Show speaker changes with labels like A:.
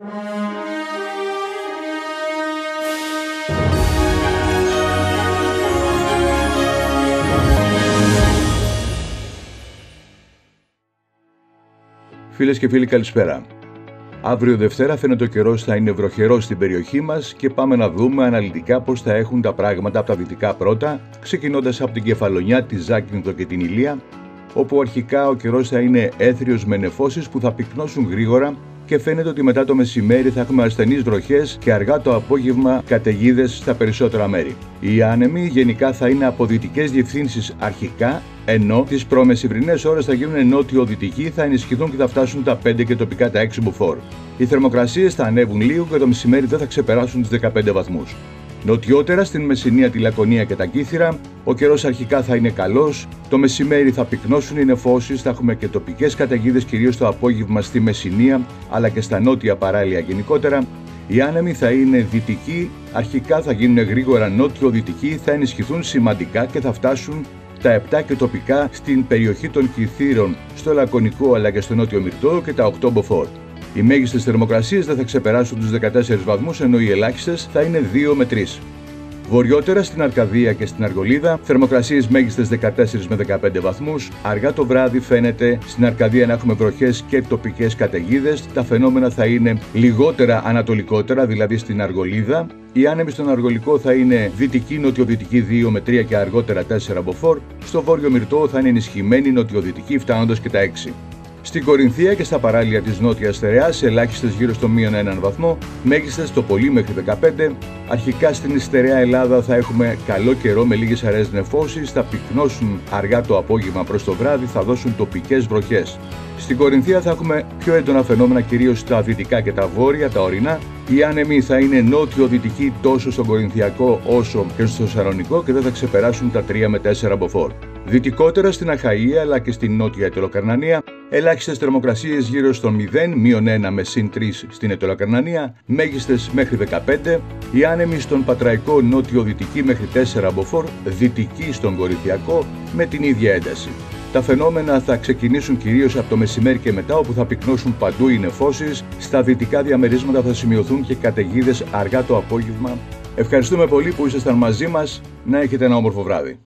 A: Φίλες και φίλοι, καλησπέρα. Αύριο Δευτέρα φαίνεται ο καιρός θα είναι βροχερός στην περιοχή μας και πάμε να δούμε αναλυτικά πώς θα έχουν τα πράγματα από τα δυτικά πρώτα, ξεκινώντας από την Κεφαλονιά, τη Ζάκυνθο και την Ηλία, όπου αρχικά ο καιρός θα είναι έθριος με νεφώσεις που θα πυκνώσουν γρήγορα και φαίνεται ότι μετά το μεσημέρι θα έχουμε ασθενείς βροχές και αργά το απόγευμα καταιγίδες στα περισσότερα μέρη. Οι άνεμοι γενικά θα είναι από δυτικές διευθύνσεις αρχικά, ενώ τις προμεσημβρινέ ώρες θα γίνουν νότιο-δυτικοί, θα ενισχυθούν και θα φτάσουν τα 5 και τοπικά τα 6 μποφόρ. Οι θερμοκρασίες θα ανέβουν λίγο και το μεσημέρι δεν θα ξεπεράσουν τους 15 βαθμούς. Νοτιότερα στην Μεσσηνία, τη Λακωνία και τα Κύθυρα, ο καιρός αρχικά θα είναι καλός, το μεσημέρι θα πυκνώσουν οι νεφώσει, θα έχουμε και τοπικές καταιγίδες κυρίως το απόγευμα στη Μεσσηνία αλλά και στα νότια παράλια γενικότερα. Οι άνεμοι θα είναι δυτικοί, αρχικά θα γίνουν γρήγορα νότιο-δυτικοί, θα ενισχυθούν σημαντικά και θα φτάσουν τα 7 και τοπικά στην περιοχή των Κυθύρων, στο Λακωνικό αλλά και στο Νότιο Μυρτό και τα 8 μποφόρ. Οι μέγιστες θερμοκρασίες δεν θα ξεπεράσουν τους 14 βαθμούς ενώ οι ελάχιστες θα είναι 2 με 3. Βορειότερα στην Αρκαδία και στην Αργολίδα, θερμοκρασίες μέγιστες 14 με 15 βαθμούς. Αργά το βράδυ φαίνεται στην Αρκαδία να έχουμε βροχές και τοπικές καταιγίδες. Τα φαινόμενα θα είναι λιγότερα ανατολικότερα, δηλαδή στην Αργολίδα. Η άνεμη στον Αργολικό θα είναι δυτική νοτιοδυτική 2 με 3 και αργότερα 4 μποφόρ. Στο βόρειο Μυρτό θα είναι ενισχυμένη νοτιοδυτική φτάνοντας και τα 6. Στην Κορινθία και στα παράλια της Νότιας Στερεά, ελάχιστες γύρω στο μείον 1 βαθμό, μέγιστες το πολύ μέχρι 15. Αρχικά στην Στερεά Ελλάδα θα έχουμε καλό καιρό με λίγες αραιές νεφώσεις, θα πυκνώσουν αργά το απόγευμα προς το βράδυ, θα δώσουν τοπικές βροχές. Στην Κορινθία θα έχουμε πιο έντονα φαινόμενα κυρίως στα δυτικά και τα βόρεια, τα ορεινά. Οι άνεμοι θα είναι νότιο-δυτικοί τόσο στον Κορινθιακό όσο και στο Σαρονικό και δεν θα ξεπεράσουν τα 3 με 4 μποφόρ. Δυτικότερα στην Αχαία αλλά και στην νότια Ετωλοκαρνανία, ελάχιστες θερμοκρασίες γύρω στο 0, μείον 1 με συν 3 στην Ετωλοκαρνανία, μέγιστες μέχρι 15, οι άνεμοι στον Πατραϊκό νότιο-δυτική μέχρι 4 μποφόρ, δυτική στον Κορινθιακό με την ίδια ένταση. Τα φαινόμενα θα ξεκινήσουν κυρίως από το μεσημέρι και μετά όπου θα πυκνώσουν παντού οι νεφώσεις, στα δυτικά διαμερίσματα θα σημειωθούν και καταιγίδες αργά το απόγευμα. Ευχαριστούμε πολύ που ήσασταν μαζί μας, να έχετε ένα όμορφο βράδυ.